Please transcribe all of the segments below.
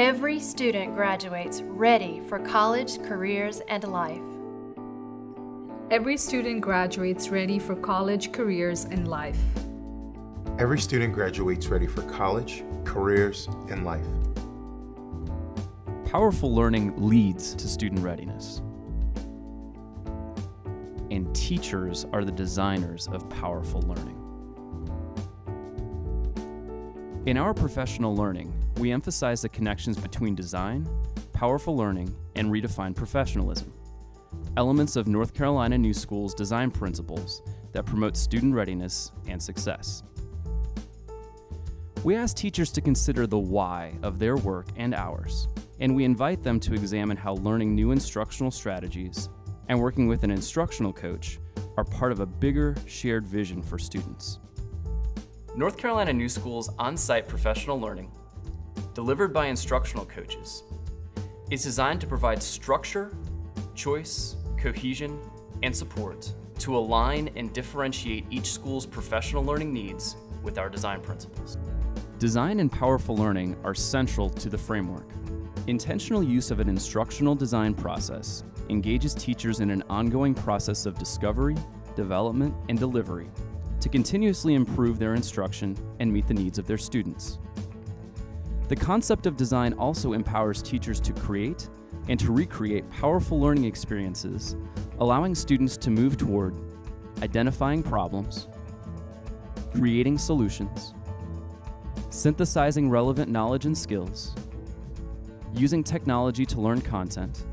Every student graduates ready for college, careers, and life. Every student graduates ready for college, careers, and life. Every student graduates ready for college, careers, and life. Powerful learning leads to student readiness. And teachers are the designers of powerful learning. In our professional learning, we emphasize the connections between design, powerful learning, and redefined professionalism, elements of North Carolina New School's design principles that promote student readiness and success. We ask teachers to consider the why of their work and ours, and we invite them to examine how learning new instructional strategies and working with an instructional coach are part of a bigger shared vision for students. North Carolina New School's on site professional learning, delivered by instructional coaches, is designed to provide structure, choice, cohesion, and support to align and differentiate each school's professional learning needs with our design principles. Design and powerful learning are central to the framework. Intentional use of an instructional design process engages teachers in an ongoing process of discovery, development, and delivery to continuously improve their instruction and meet the needs of their students. The concept of design also empowers teachers to create and to recreate powerful learning experiences, allowing students to move toward identifying problems, creating solutions, synthesizing relevant knowledge and skills, using technology to learn content,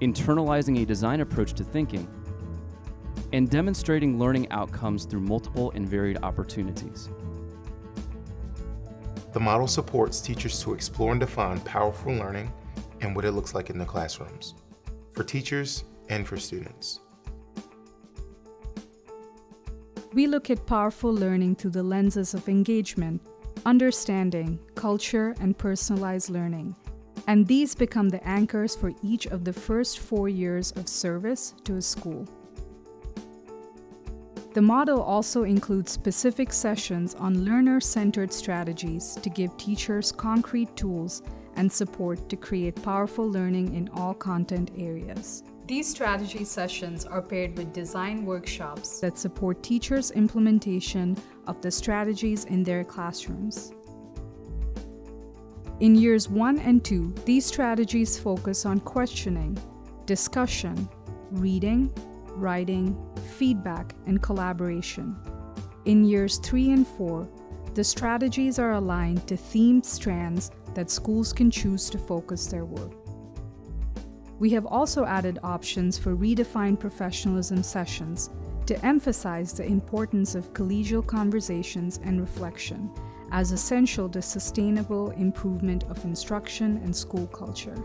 internalizing a design approach to thinking, and demonstrating learning outcomes through multiple and varied opportunities. The model supports teachers to explore and define powerful learning and what it looks like in the classrooms, for teachers and for students. We look at powerful learning through the lenses of engagement, understanding, culture, and personalized learning. And these become the anchors for each of the first four years of service to a school. The model also includes specific sessions on learner centered strategies to give teachers concrete tools and support to create powerful learning in all content areas. These strategy sessions are paired with design workshops that support teachers' implementation of the strategies in their classrooms. In years one and two, these strategies focus on questioning, discussion, reading, writing, feedback, and collaboration. In years three and four, the strategies are aligned to themed strands that schools can choose to focus their work. We have also added options for redefined professionalism sessions to emphasize the importance of collegial conversations and reflection as essential to sustainable improvement of instruction and school culture.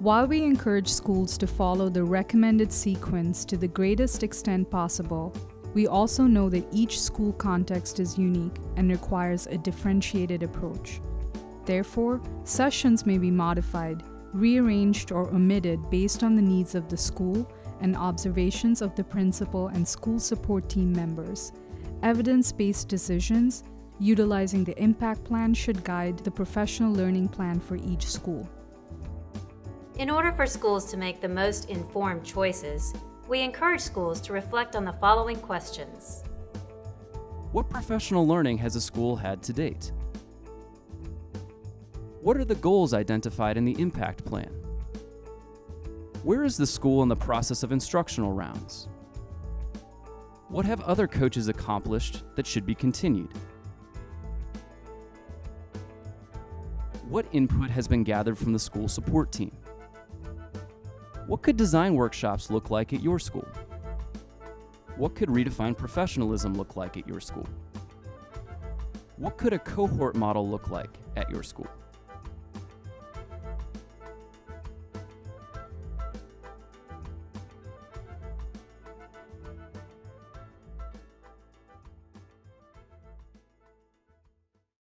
While we encourage schools to follow the recommended sequence to the greatest extent possible, we also know that each school context is unique and requires a differentiated approach. Therefore, sessions may be modified, rearranged, or omitted based on the needs of the school and observations of the principal and school support team members. Evidence based decisions utilizing the impact plan should guide the professional learning plan for each school. In order for schools to make the most informed choices, we encourage schools to reflect on the following questions. What professional learning has a school had to date? What are the goals identified in the impact plan? Where is the school in the process of instructional rounds? What have other coaches accomplished that should be continued? What input has been gathered from the school support team? What could design workshops look like at your school? What could redefined professionalism look like at your school? What could a cohort model look like at your school?